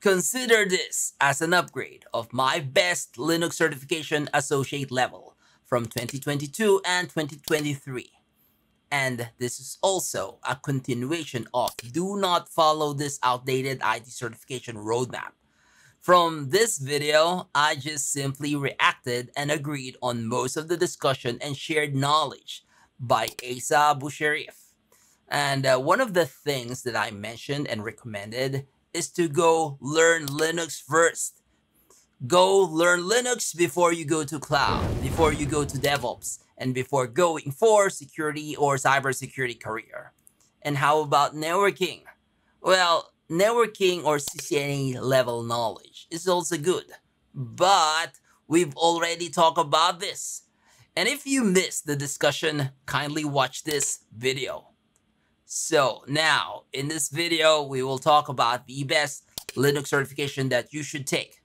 Consider this as an upgrade of my best Linux certification associate level from 2022 and 2023. And this is also a continuation of do not follow this outdated IT certification roadmap. From this video, I just simply reacted and agreed on most of the discussion and shared knowledge by Asa Busharif. And uh, one of the things that I mentioned and recommended is to go learn Linux first. Go learn Linux before you go to cloud, before you go to DevOps, and before going for security or cybersecurity career. And how about networking? Well, networking or CCNA level knowledge is also good, but we've already talked about this. And if you missed the discussion, kindly watch this video. So now, in this video, we will talk about the best Linux certification that you should take.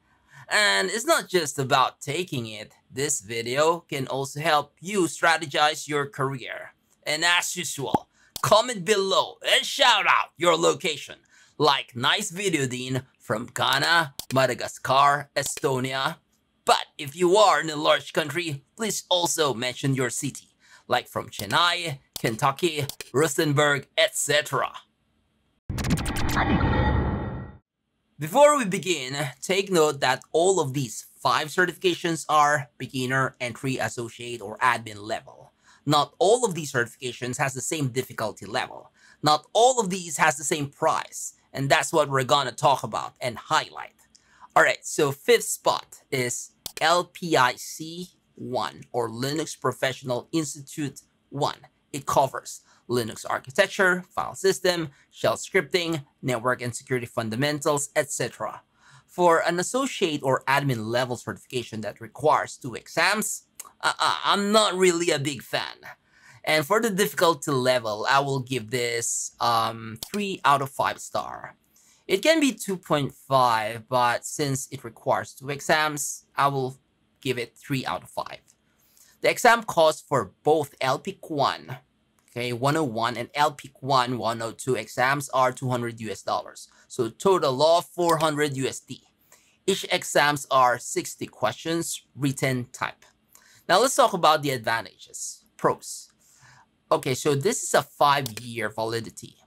And it's not just about taking it. This video can also help you strategize your career. And as usual, comment below and shout out your location. Like nice video Dean from Ghana, Madagascar, Estonia. But if you are in a large country, please also mention your city. Like from Chennai, Kentucky, Rustenburg, etc. Before we begin, take note that all of these five certifications are beginner, entry, associate, or admin level. Not all of these certifications has the same difficulty level. Not all of these has the same price. And that's what we're gonna talk about and highlight. Alright, so fifth spot is LPIC 1 or Linux Professional Institute 1. It covers Linux architecture, file system, shell scripting, network and security fundamentals, etc. For an associate or admin level certification that requires two exams, uh -uh, I'm not really a big fan. And for the difficulty level, I will give this um, 3 out of 5 star. It can be 2.5, but since it requires two exams, I will give it 3 out of 5. The exam cost for both LPIC 1 Okay, 101 and LPIC 1 102 exams are 200 US dollars. So total of 400 USD. Each exams are 60 questions, written type. Now let's talk about the advantages, pros. Okay, so this is a five-year validity.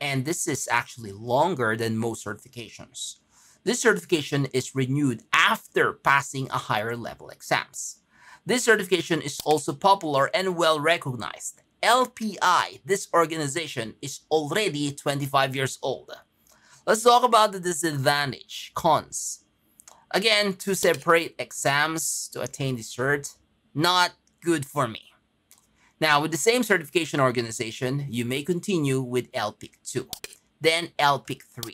And this is actually longer than most certifications. This certification is renewed after passing a higher level exams. This certification is also popular and well recognized LPI, this organization, is already 25 years old. Let's talk about the disadvantage, cons. Again, two separate exams to attain the cert, not good for me. Now, with the same certification organization, you may continue with LPIC 2, then LPIC 3.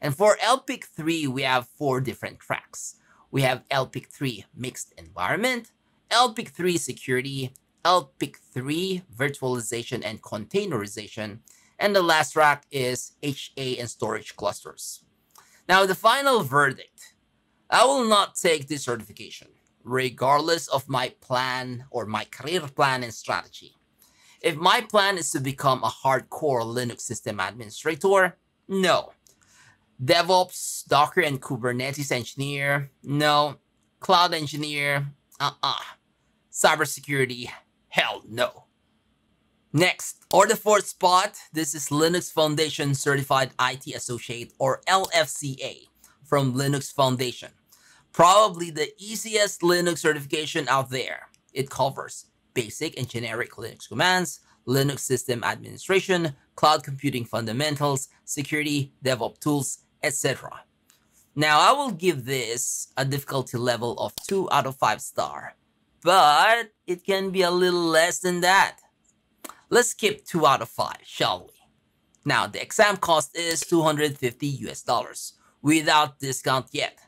And for LPIC 3, we have four different tracks. We have LPIC 3 Mixed Environment, LPIC 3 Security, LPIC 3 virtualization and containerization. And the last rack is HA and storage clusters. Now, the final verdict. I will not take this certification, regardless of my plan or my career plan and strategy. If my plan is to become a hardcore Linux system administrator, no. DevOps, Docker and Kubernetes engineer, no. Cloud engineer, uh-uh. Cybersecurity, Hell no. Next, or the fourth spot, this is Linux Foundation Certified IT Associate or LFCA from Linux Foundation. Probably the easiest Linux certification out there. It covers basic and generic Linux commands, Linux system administration, cloud computing fundamentals, security, DevOps tools, etc. Now, I will give this a difficulty level of 2 out of 5 star but it can be a little less than that. Let's skip 2 out of 5, shall we? Now, the exam cost is 250 US dollars, without discount yet.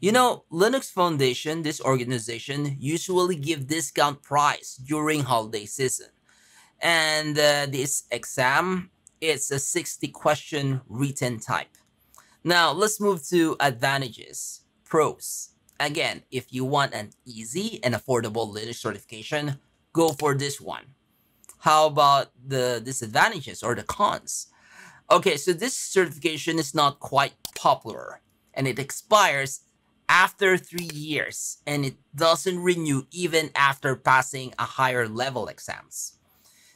You know, Linux Foundation, this organization, usually give discount price during holiday season. And uh, this exam, it's a 60 question written type. Now, let's move to advantages, pros. Again, if you want an easy and affordable Linux certification, go for this one. How about the disadvantages or the cons? Okay, so this certification is not quite popular. and it expires after three years and it doesn't renew even after passing a higher level exams.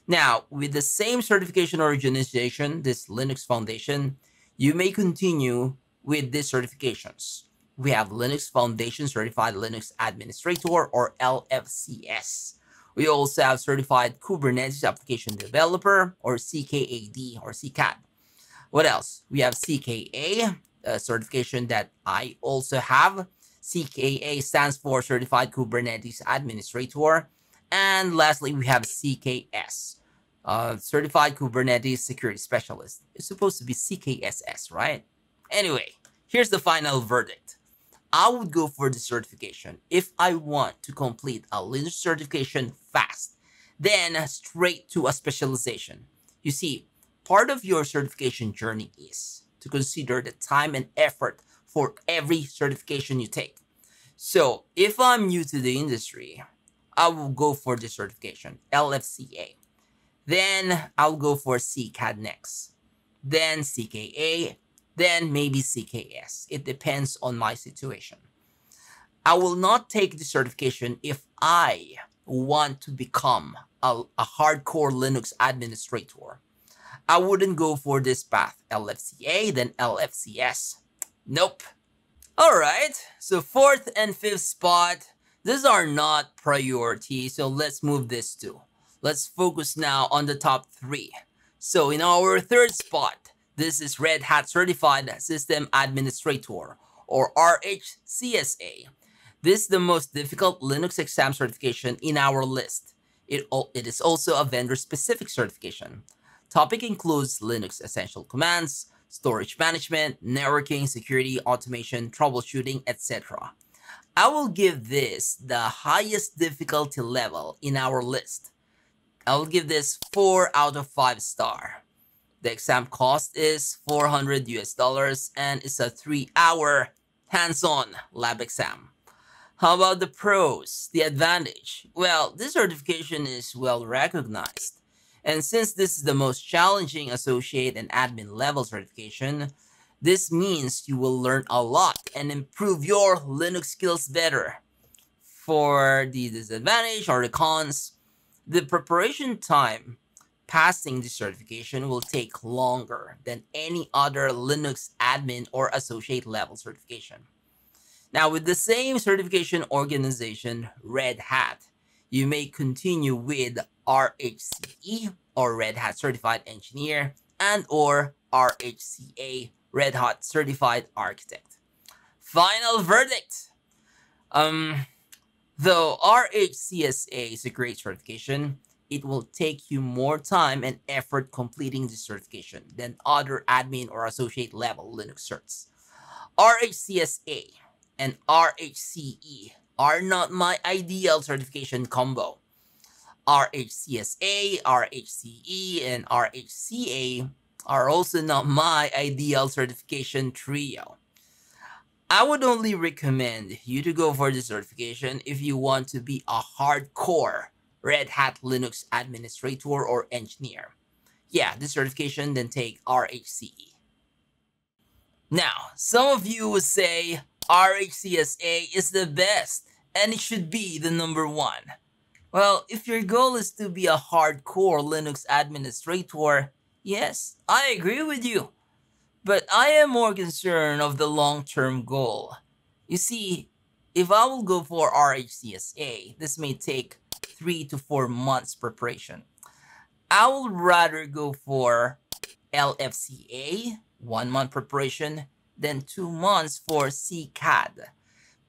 Now, with the same certification organization, this Linux Foundation, you may continue with these certifications. We have Linux Foundation Certified Linux Administrator or LFCS. We also have Certified Kubernetes Application Developer or CKAD or CKAD. What else? We have CKA, a certification that I also have. CKA stands for Certified Kubernetes Administrator. And lastly, we have CKS, uh, Certified Kubernetes Security Specialist. It's supposed to be CKSS, right? Anyway, here's the final verdict. I would go for the certification if I want to complete a Linux certification fast, then straight to a specialization. You see, part of your certification journey is to consider the time and effort for every certification you take. So if I'm new to the industry, I will go for the certification, LFCA. Then I'll go for CKAD next. Then CKA, then maybe CKS. It depends on my situation. I will not take the certification if I want to become a, a hardcore Linux administrator. I wouldn't go for this path, LFCA, then LFCS. Nope. Alright, so fourth and fifth spot, these are not priority, so let's move this to. Let's focus now on the top three. So in our third spot, this is Red Hat Certified System Administrator, or RHCSA. This is the most difficult Linux exam certification in our list. It, it is also a vendor-specific certification. Topic includes Linux essential commands, storage management, networking, security, automation, troubleshooting, etc. I will give this the highest difficulty level in our list. I will give this 4 out of 5 star. The exam cost is 400 US dollars and it's a 3 hour hands-on lab exam. How about the pros, the advantage? Well, this certification is well recognized. And since this is the most challenging associate and admin level certification, this means you will learn a lot and improve your Linux skills better. For the disadvantage or the cons, the preparation time passing the certification will take longer than any other Linux admin or associate level certification. Now, with the same certification organization, Red Hat, you may continue with RHCE or Red Hat Certified Engineer and or RHCA Red Hat Certified Architect. Final verdict. Um, though RHCSA is a great certification, it will take you more time and effort completing the certification than other admin or associate level Linux certs. RHCSA and RHCE are not my ideal certification combo. RHCSA, RHCE, and RHCA are also not my ideal certification trio. I would only recommend you to go for the certification if you want to be a hardcore Red Hat Linux administrator or engineer. Yeah, this certification, then take RHCE. Now, some of you would say RHCSA is the best and it should be the number one. Well, if your goal is to be a hardcore Linux administrator, yes, I agree with you. But I am more concerned of the long-term goal. You see, if I will go for RHCSA, this may take 3 to 4 months preparation. I would rather go for LFCA, 1 month preparation, than 2 months for CKAD.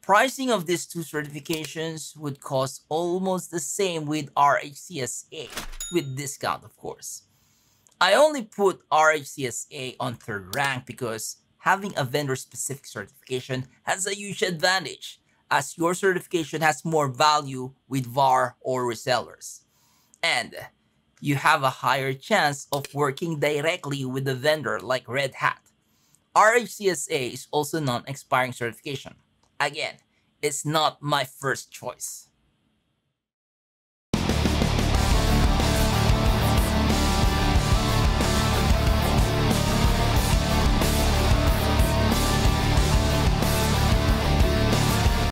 Pricing of these two certifications would cost almost the same with RHCSA, with discount of course. I only put RHCSA on third rank because having a vendor-specific certification has a huge advantage as your certification has more value with VAR or resellers. And you have a higher chance of working directly with the vendor like Red Hat. RHCSA is also non-expiring certification. Again, it's not my first choice.